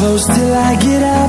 close till I get out.